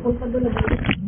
papunta doon na balik.